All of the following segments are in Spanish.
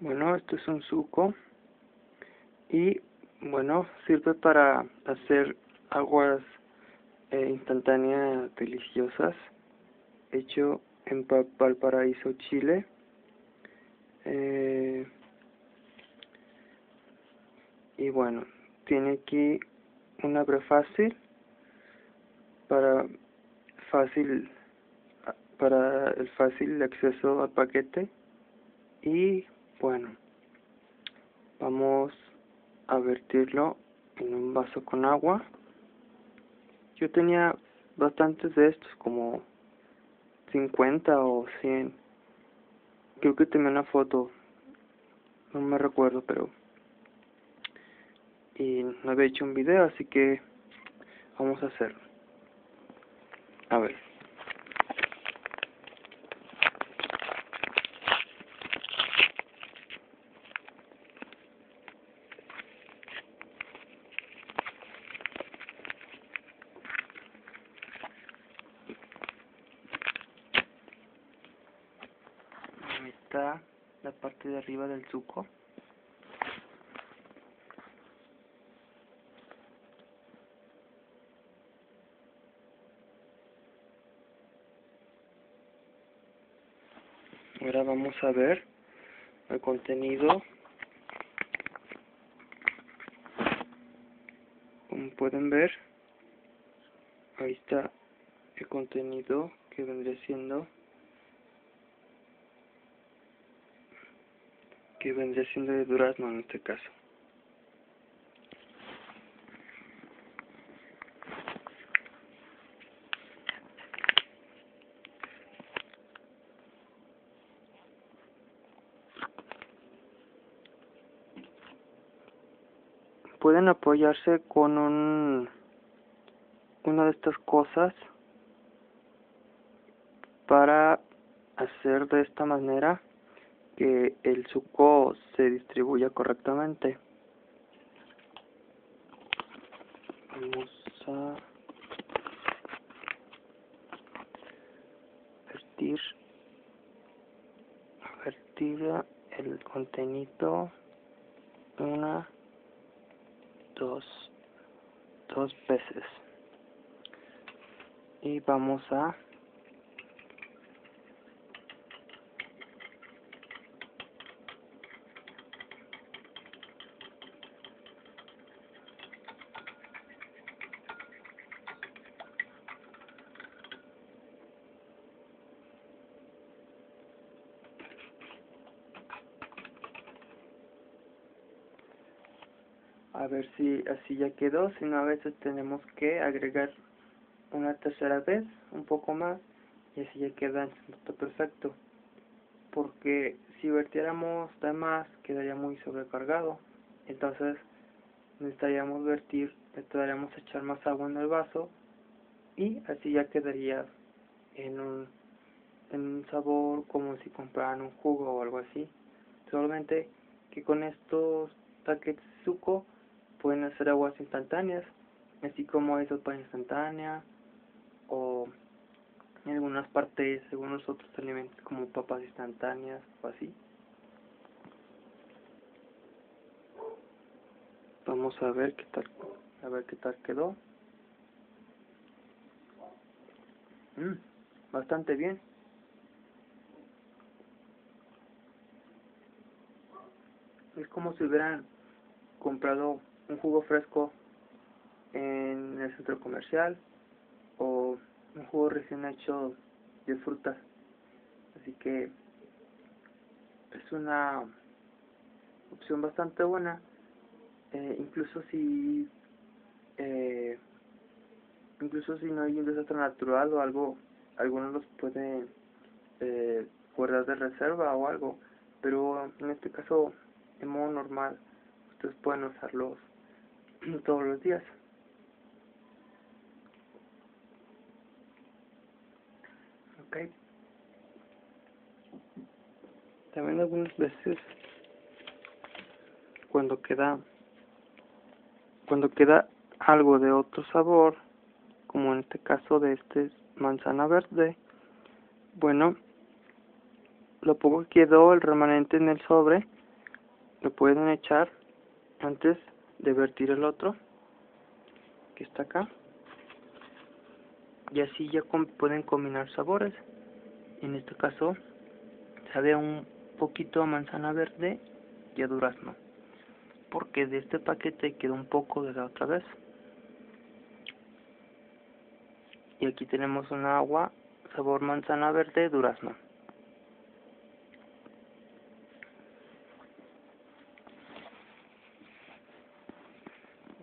Bueno, esto es un suco y bueno, sirve para hacer aguas eh, instantáneas deliciosas hecho en Valparaíso, Chile. Eh, y bueno, tiene aquí una abre fácil para fácil para el fácil acceso al paquete y bueno vamos a vertirlo en un vaso con agua. Yo tenía bastantes de estos como 50 o 100 creo que tenía una foto no me recuerdo pero y no había hecho un video así que vamos a hacerlo. A ver Ahí está la parte de arriba del suco. Ahora vamos a ver el contenido. Como pueden ver, ahí está el contenido que vendría siendo que vendría siendo de durazno en este caso. Pueden apoyarse con un una de estas cosas para hacer de esta manera que el suco se distribuya correctamente. Vamos a vertir, vertir el contenido una, dos, dos veces y vamos a a ver si así ya quedó, si no a veces tenemos que agregar una tercera vez, un poco más, y así ya queda está perfecto. Porque si vertiéramos de más, quedaría muy sobrecargado. Entonces necesitaríamos vertir, necesitaríamos echar más agua en el vaso y así ya quedaría en un, en un sabor como si compraran un jugo o algo así. Solamente que con estos paquetes de suco pueden hacer aguas instantáneas, así como hay sopa instantánea o en algunas partes, algunos otros alimentos como papas instantáneas o así. Vamos a ver qué tal, a ver qué tal quedó. Mm, bastante bien. Es como si hubieran comprado un jugo fresco en el centro comercial o un jugo recién hecho de frutas así que es una opción bastante buena eh, incluso si eh, incluso si no hay un desastre natural o algo algunos los pueden eh, guardar de reserva o algo pero en este caso en modo normal ustedes pueden usarlos todos los días. Ok. También algunas veces cuando queda cuando queda algo de otro sabor, como en este caso de este manzana verde, bueno, lo poco que quedó el remanente en el sobre, lo pueden echar antes vertir el otro que está acá. Y así ya pueden combinar sabores. En este caso sabe un poquito a manzana verde y a durazno porque de este paquete quedó un poco de la otra vez. Y aquí tenemos un agua sabor manzana verde durazno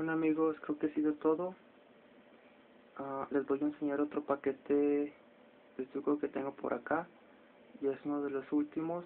bueno amigos creo que ha sido todo. Uh, les voy a enseñar otro paquete de truco que tengo por acá. Y es uno de los últimos.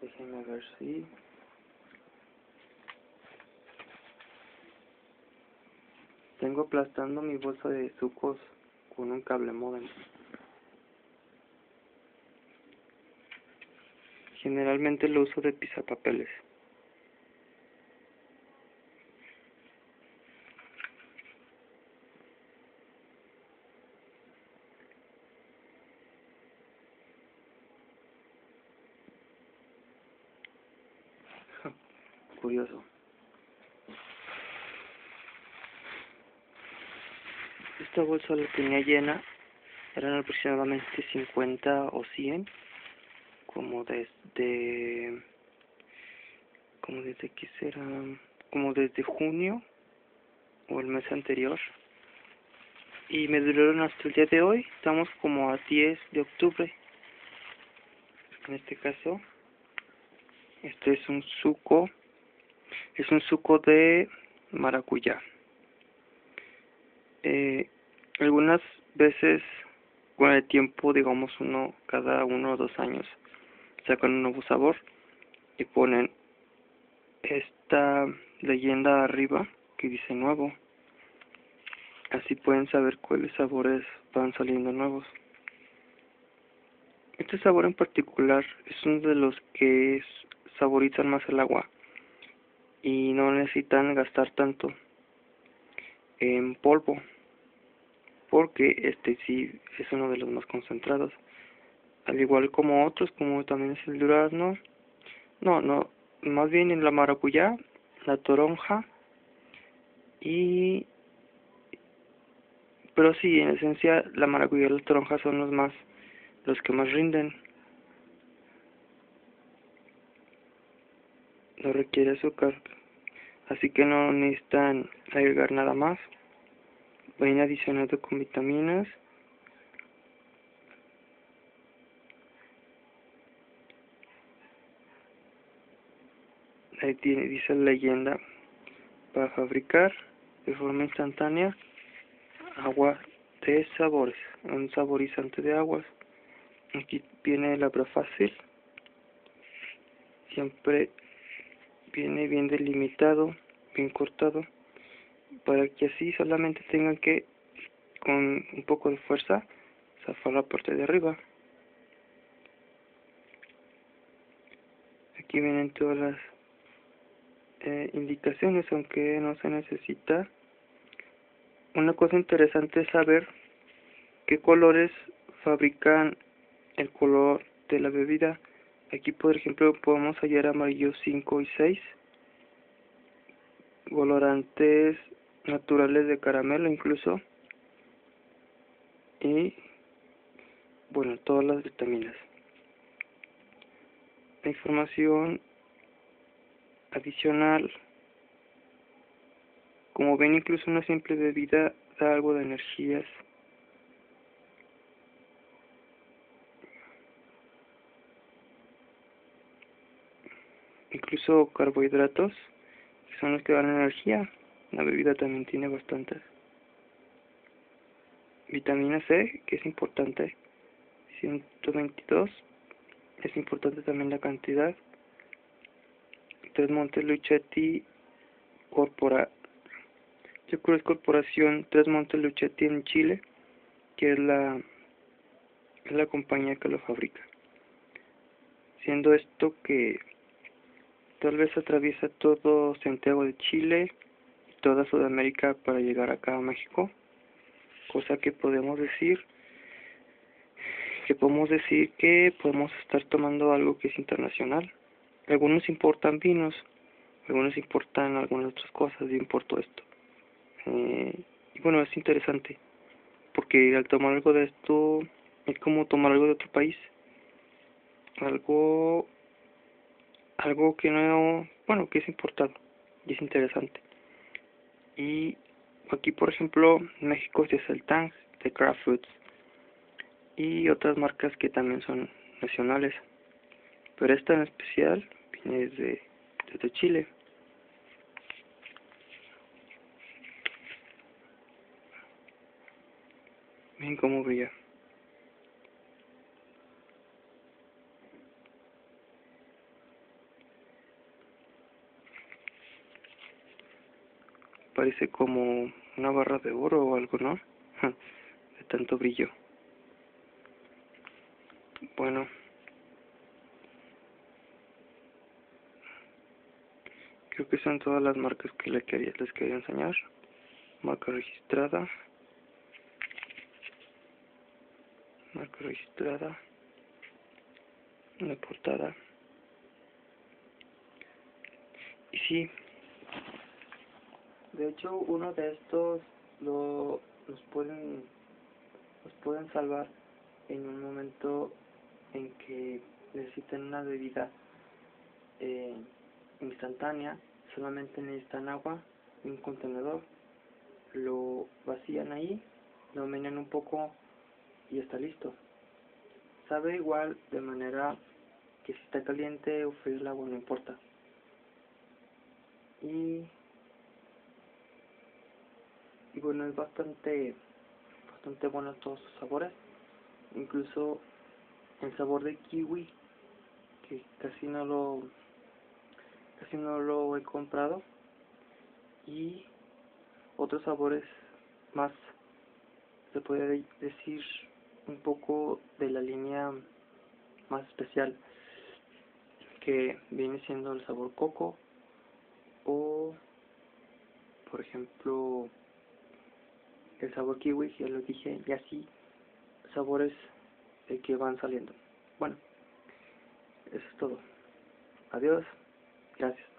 Déjenme ver si tengo aplastando mi bolsa de sucos con un cable modem. Generalmente lo uso de pisapapeles curioso. Esta bolsa la tenía llena, eran aproximadamente 50 o 100, como desde, como desde que será, como desde junio o el mes anterior. Y me duraron hasta el día de hoy, estamos como a 10 de octubre. En este caso, este es un suco es un suco de maracuyá. Eh, algunas veces con el tiempo, digamos uno cada uno o dos años, sacan un nuevo sabor y ponen esta leyenda arriba que dice nuevo. Así pueden saber cuáles sabores van saliendo nuevos. Este sabor en particular es uno de los que saborizan más el agua y no necesitan gastar tanto en polvo porque este sí es uno de los más concentrados. Al igual como otros como también es el durazno no no más bien en la maracuyá la toronja y pero sí en esencia la maracuyá y la toronja son los más los que más rinden no requiere azúcar. Así que no necesitan agregar nada más. Vayan adicionando con vitaminas. Ahí tiene, dice la leyenda para fabricar de forma instantánea agua de sabores un saborizante de aguas. Aquí viene la fácil. Siempre viene bien delimitado, bien cortado, para que así solamente tengan que, con un poco de fuerza, zafar la parte de arriba. Aquí vienen todas las eh, indicaciones, aunque no se necesita. Una cosa interesante es saber qué colores fabrican el color de la bebida Aquí, por ejemplo, podemos hallar amarillo 5 y 6. Colorantes naturales de caramelo incluso. Y, bueno, todas las vitaminas. La información adicional. Como ven, incluso una simple bebida da algo de energías. Incluso carbohidratos, que son los que dan energía. La bebida también tiene bastantes. Vitamina C, que es importante, 122, es importante también la cantidad. Tres Montes Luchetti Corpora, yo creo es Corporación Tres Montes Luchetti en Chile, que es la, es la compañía que lo fabrica. Siendo esto que Tal vez atraviesa todo Santiago de Chile y toda Sudamérica para llegar acá a México. Cosa que podemos decir que podemos decir que podemos estar tomando algo que es internacional. algunos importan vinos, algunos importan algunas otras cosas, yo importo esto. Eh, y bueno, es interesante, porque al tomar algo de esto es como tomar algo de otro país, algo, algo que no, bueno, que es importado y es interesante. Y aquí, por ejemplo, México es el Tang, de Craft Foods y otras marcas que también son nacionales. Pero esta en especial viene desde, desde Chile. Miren cómo brilla. Parece como una barra de oro o algo, ¿no? De tanto brillo. Bueno. Creo que son todas las marcas que les quería, les quería enseñar. Marca registrada. Marca registrada. Una portada. Y sí. De hecho, uno de estos lo, los pueden los pueden salvar en un momento en que necesitan una bebida eh, instantánea, solamente necesitan agua y un contenedor, lo vacían ahí, lo menean un poco y está listo. Sabe igual de manera que si está caliente o frío el agua no importa. Y bueno, es bastante, bastante bueno todos sus sabores. Incluso el sabor de kiwi que casi no lo casi no lo he comprado. Y otros sabores más se puede decir un poco de la línea más especial que viene siendo el sabor coco o por ejemplo el sabor kiwi ya lo dije y así sabores que van saliendo. Bueno, eso es todo. Adiós. Gracias.